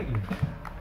you.